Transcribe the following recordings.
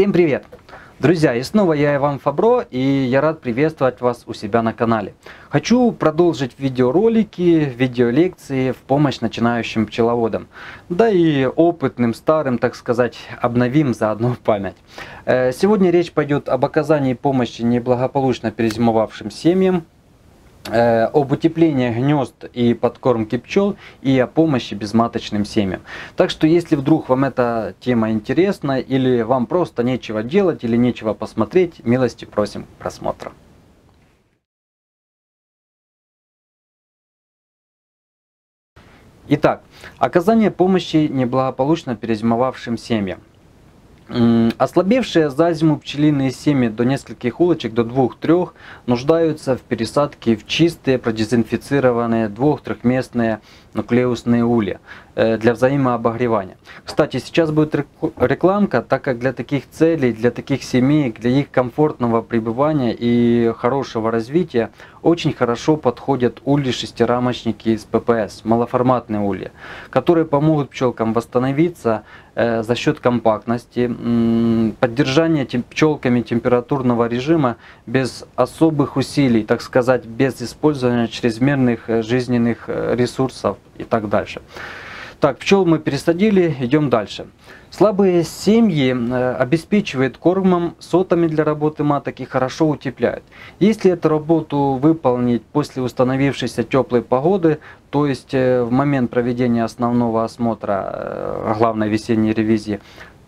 Всем привет! Друзья, и снова я Иван Фабро, и я рад приветствовать вас у себя на канале. Хочу продолжить видеоролики, видеолекции в помощь начинающим пчеловодам. Да и опытным, старым, так сказать, обновим заодно память. Э, сегодня речь пойдет об оказании помощи неблагополучно перезимовавшим семьям, об утеплении гнезд и подкормке пчел и о помощи безматочным семьям. Так что если вдруг вам эта тема интересна или вам просто нечего делать или нечего посмотреть, милости просим к просмотру. Итак, оказание помощи неблагополучно перезимовавшим семьям. Ослабевшие за зиму пчелиные семьи до нескольких улочек, до двух-трех, нуждаются в пересадке в чистые, продезинфицированные двух-трехместные нуклеусные улья для взаимообогревания. Кстати, сейчас будет рекламка, так как для таких целей, для таких семей, для их комфортного пребывания и хорошего развития очень хорошо подходят ульи-шестирамочники из ППС, малоформатные улья, которые помогут пчелкам восстановиться э, за счет компактности, поддержания пчелками температурного режима без особых усилий, так сказать, без использования чрезмерных э, жизненных ресурсов и так дальше. Так, пчел мы пересадили, идем дальше. Слабые семьи э, обеспечивают кормом, сотами для работы маток и хорошо утепляют. Если эту работу выполнить после установившейся теплой погоды, то есть э, в момент проведения основного осмотра э, главной весенней ревизии,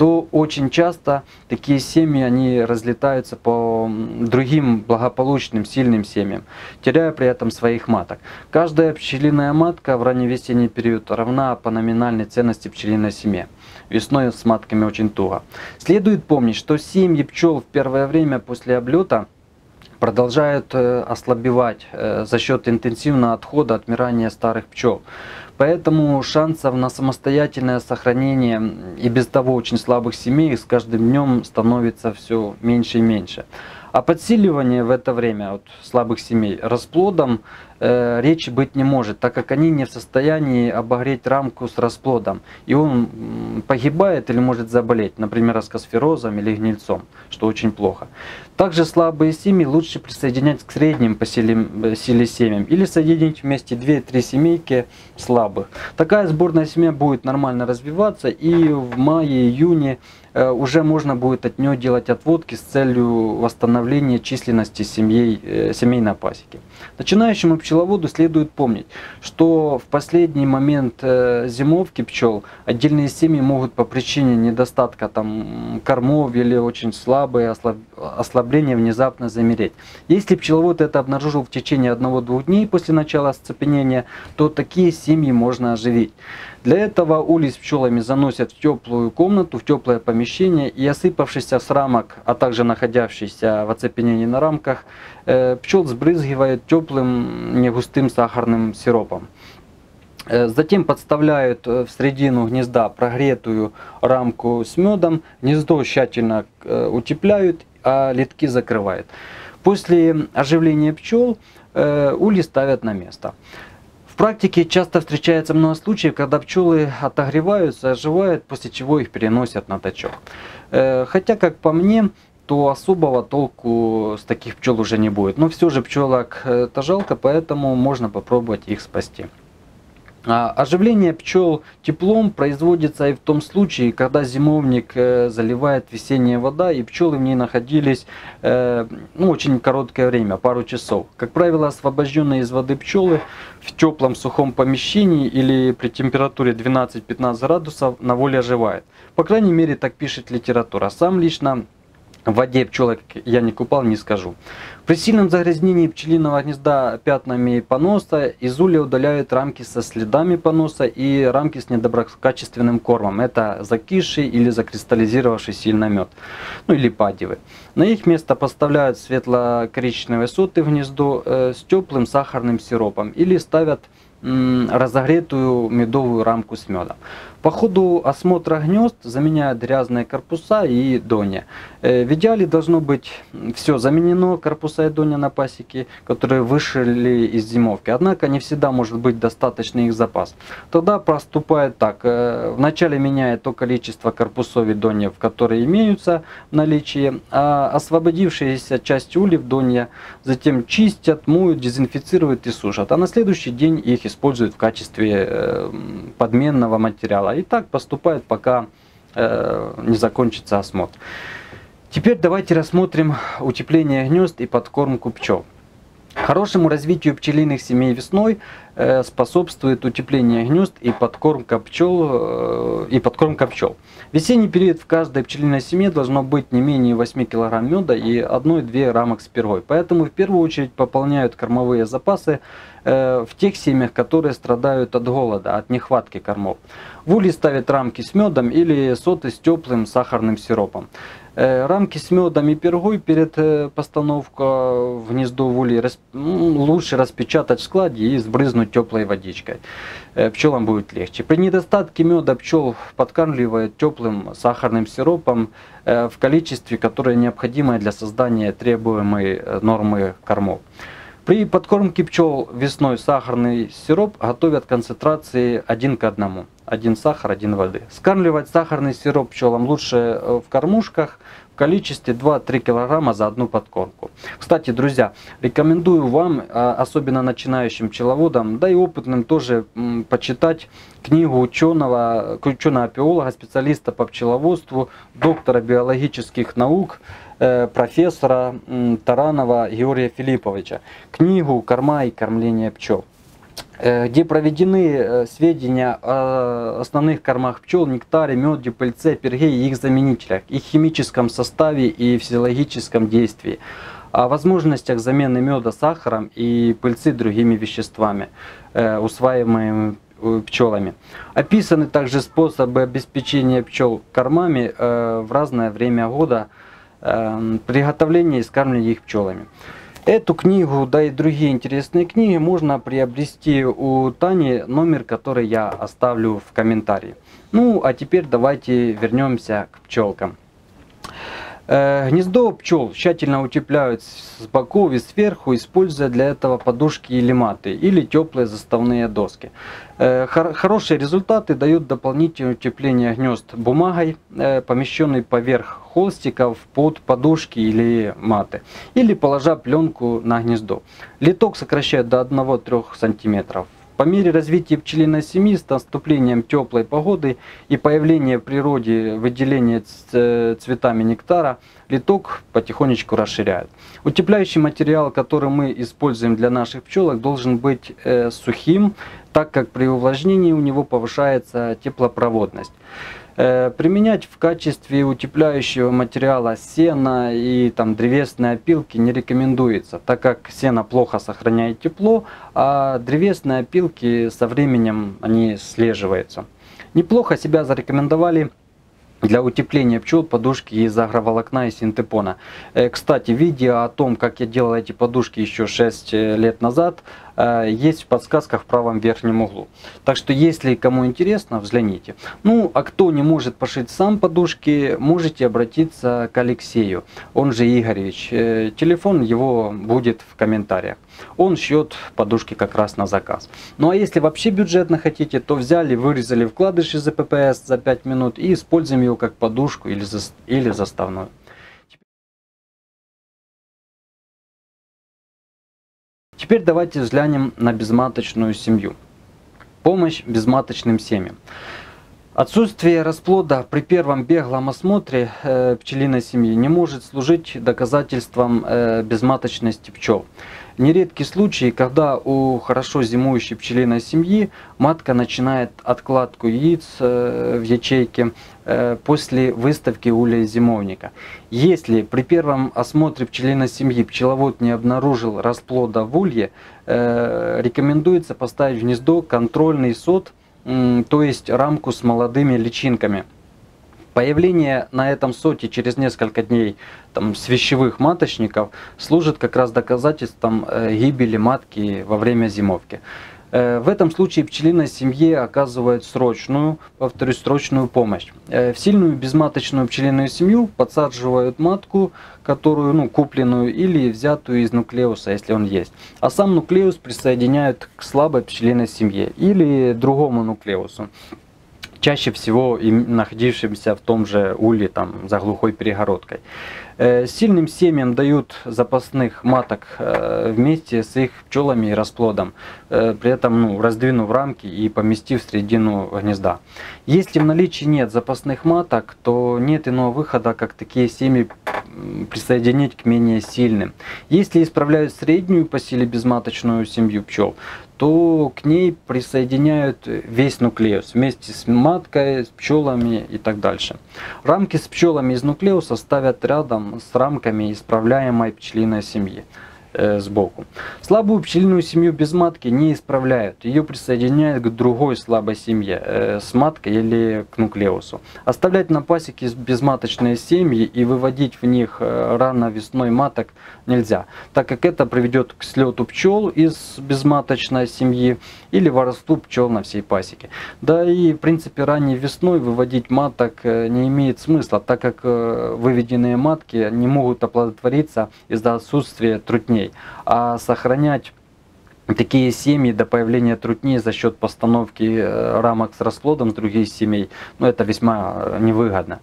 то очень часто такие семьи, они разлетаются по другим благополучным, сильным семьям, теряя при этом своих маток. Каждая пчелиная матка в ранневесенний период равна по номинальной ценности пчелиной семье. Весной с матками очень туго. Следует помнить, что семьи пчел в первое время после облета продолжают э, ослабевать э, за счет интенсивного отхода, отмирания старых пчел. Поэтому шансов на самостоятельное сохранение и без того очень слабых семей с каждым днем становится все меньше и меньше. А подсиливание в это время от слабых семей расплодом э, речи быть не может, так как они не в состоянии обогреть рамку с расплодом. И он погибает или может заболеть, например, аскосферозом или гнильцом, что очень плохо. Также слабые семьи лучше присоединять к средним по силе, э, силе семьям или соединить вместе 2-3 семейки слабых. Такая сборная семья будет нормально развиваться и в мае-июне уже можно будет от нее делать отводки с целью восстановления численности семей, э, семей на пасеке. Начинающему пчеловоду следует помнить, что в последний момент э, зимовки пчел отдельные семьи могут по причине недостатка там, кормов или очень слабые ослабления внезапно замереть. Если пчеловод это обнаружил в течение одного-двух дней после начала сцепенения, то такие семьи можно оживить. Для этого улей с пчелами заносят в теплую комнату, в теплое помещение и осыпавшийся с рамок, а также находящийся в оцепенении на рамках, э, пчел сбрызгивают теплым негустым сахарным сиропом. Э, затем подставляют э, в середину гнезда прогретую рамку с медом, гнездо тщательно утепляют, а литки закрывают. После оживления пчел ульи ставят на место. В практике часто встречается много случаев, когда пчелы отогреваются, оживают, после чего их переносят на тачок. Э, хотя, как по мне, то особого толку с таких пчел уже не будет. Но все же пчелок это жалко, поэтому можно попробовать их спасти. А, оживление пчел теплом производится и в том случае, когда зимовник э, заливает весенняя вода и пчелы в ней находились э, ну, очень короткое время, пару часов. Как правило, освобожденные из воды пчелы в теплом сухом помещении или при температуре 12-15 градусов на воле оживают. По крайней мере, так пишет литература. Сам лично в воде пчелок я не купал, не скажу. При сильном загрязнении пчелиного гнезда пятнами поноса из улья удаляют рамки со следами поноса и рамки с недоброкачественным кормом. Это закисший или закристаллизировавший сильно мед, ну или падивы. На их место поставляют светло-коричневые соты в гнездо э, с теплым сахарным сиропом или ставят разогретую медовую рамку с медом. По ходу осмотра гнезд заменяют грязные корпуса и донья. Э, в идеале должно быть все заменено, корпуса и донья на пасеке, которые вышли из зимовки. Однако не всегда может быть достаточный их запас. Тогда поступает так. Э, вначале меняет то количество корпусов и доньев, которые имеются в наличии, а освободившиеся части ульев донья затем чистят, моют, дезинфицируют и сушат. А на следующий день их используют в качестве э, подменного материала. И так поступает, пока э, не закончится осмотр. Теперь давайте рассмотрим утепление гнезд и подкормку пчел. Хорошему развитию пчелиных семей весной э, способствует утепление гнезд и подкормка пчел. И подкормка пчел. Весенний период в каждой пчелиной семье должно быть не менее 8 кг меда и 1-2 рамок с пергой. Поэтому в первую очередь пополняют кормовые запасы Э, в тех семьях, которые страдают от голода, от нехватки кормов. В улей ставят рамки с медом или соты с теплым сахарным сиропом. Э, рамки с медом и пергой перед э, постановкой в гнездо в улей лучше распечатать в складе и сбрызнуть теплой водичкой. Пчелам будет легче. При недостатке меда пчел подкармливают теплым сахарным сиропом в количестве, которое необходимо для создания требуемой нормы кормов. При подкормке пчел весной сахарный сироп готовят концентрации один к одному. Один сахар, один воды. Скармливать сахарный сироп пчелам лучше э, в кормушках в количестве 2-3 килограмма за одну подкормку. Кстати, друзья, рекомендую вам, а, особенно начинающим пчеловодам, да и опытным тоже почитать книгу ученого, ученого-биолога, специалиста по пчеловодству, доктора биологических наук Э, профессора Таранова Георгия Филипповича книгу «Корма и кормление пчел» э, где проведены э, сведения о основных кормах пчел, нектаре, меде, пыльце, перге и их заменителях, их химическом составе и физиологическом действии, о возможностях замены меда сахаром и пыльцы другими веществами, усваиваемыми пчелами. Описаны также способы обеспечения пчел кормами в разное время года – приготовления и скармливания их пчелами. Эту книгу, да и другие интересные книги можно приобрести у Тани, номер который я оставлю в комментарии. Ну, а теперь давайте вернемся к пчелкам. Э, гнездо пчел тщательно утепляют с боков и сверху, используя для этого подушки или маты, или теплые заставные доски. Э, хорошие результаты дают дополнительное утепление гнезд бумагой, э, помещенной поверх холстиков под подушки или маты, или положа пленку на гнездо. Литок сокращает до 1-3 см. По мере развития пчелиной семьи с наступлением теплой погоды и появления в природе выделения цветами нектара, литок потихонечку расширяет. Утепляющий материал, который мы используем для наших пчелок, должен быть э, сухим, так как при увлажнении у него повышается теплопроводность. Э, применять в качестве утепляющего материала сено и там, древесные опилки не рекомендуется, так как сено плохо сохраняет тепло, а древесные опилки со временем они слеживаются. Неплохо себя зарекомендовали для утепления пчел подушки из агроволокна и синтепона. Э, кстати, видео о том, как я делал эти подушки еще 6 э, лет назад, есть в подсказках в правом верхнем углу. Так что, если кому интересно, взгляните. Ну, а кто не может пошить сам подушки, можете обратиться к Алексею, он же Игоревич. Телефон его будет в комментариях. Он шьет подушки как раз на заказ. Ну а если вообще бюджетно хотите, то взяли, вырезали вкладыш из ППС за 5 минут и используем его как подушку или заставную. Теперь давайте взглянем на безматочную семью. Помощь безматочным семьям. Отсутствие расплода при первом беглом осмотре э, пчелиной семьи не может служить доказательством э, безматочности пчел. Нередки случаи, когда у хорошо зимующей пчелиной семьи матка начинает откладку яиц э, в ячейке после выставки улья зимовника. Если при первом осмотре пчелиной семьи пчеловод не обнаружил расплода в улье, рекомендуется поставить в гнездо контрольный сот, то есть рамку с молодыми личинками. Появление на этом соте через несколько дней там, свящевых маточников служит как раз доказательством э, гибели матки во время зимовки. Э, в этом случае пчелиной семье оказывают срочную, повторюсь, срочную помощь. Э, в сильную безматочную пчелиную семью подсаживают матку, которую, ну, купленную или взятую из нуклеуса, если он есть. А сам нуклеус присоединяют к слабой пчелиной семье или другому нуклеусу чаще всего им находившимся в том же уле, там, за глухой перегородкой. Э, сильным семьям дают запасных маток э, вместе с их пчелами и расплодом, э, при этом ну, раздвинув рамки и поместив в середину гнезда. Если в наличии нет запасных маток, то нет иного выхода, как такие семьи присоединить к менее сильным. Если исправляют среднюю по силе безматочную семью пчел, то к ней присоединяют весь нуклеус вместе с маткой, с пчелами и так дальше. Рамки с пчелами из нуклеуса ставят рядом с рамками исправляемой пчелиной семьи. Э, сбоку. Слабую пчелиную семью без матки не исправляют. Ее присоединяют к другой слабой семье э, с маткой или к нуклеусу. Оставлять на пасеке безматочные семьи и выводить в них э, рано весной маток нельзя, так как это приведет к слету пчел из безматочной семьи или воровству пчел на всей пасеке. Да и в принципе ранней весной выводить маток не имеет смысла, так как выведенные матки не могут оплодотвориться из-за отсутствия трутней трутней, а сохранять такие семьи до появления трутней за счет постановки э, рамок с расплодом других семей, ну это весьма э, невыгодно.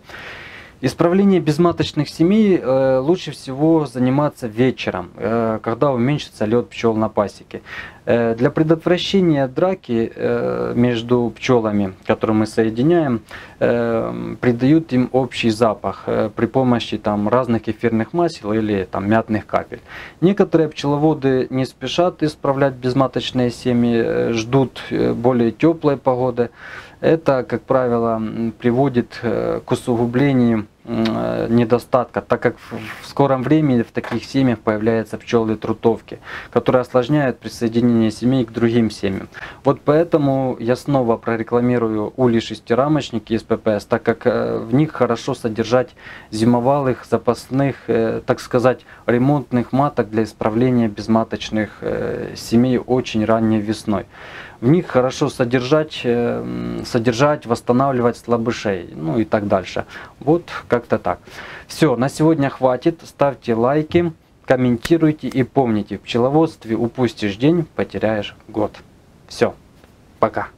Исправление безматочных семей э, лучше всего заниматься вечером, э, когда уменьшится лед пчел на пасеке. Э, для предотвращения драки э, между пчелами, которые мы соединяем, э, придают им общий запах э, при помощи там, разных эфирных масел или там, мятных капель. Некоторые пчеловоды не спешат исправлять безматочные семьи, э, ждут э, более теплой погоды. Это, как правило, приводит э, к усугублению э, недостатка, так как в скором времени в таких семьях появляются пчелы трутовки, которые осложняют присоединение семей к другим семьям. Вот поэтому я снова прорекламирую ули шестирамочники из ППС, так как э, в них хорошо содержать зимовалых, запасных, так сказать, ремонтных маток для исправления безматочных семей очень ранней весной в них хорошо содержать, э, содержать, восстанавливать слабышей, ну и так дальше. Вот как-то так. Все, на сегодня хватит. Ставьте лайки, комментируйте и помните, в пчеловодстве упустишь день, потеряешь год. Все, пока.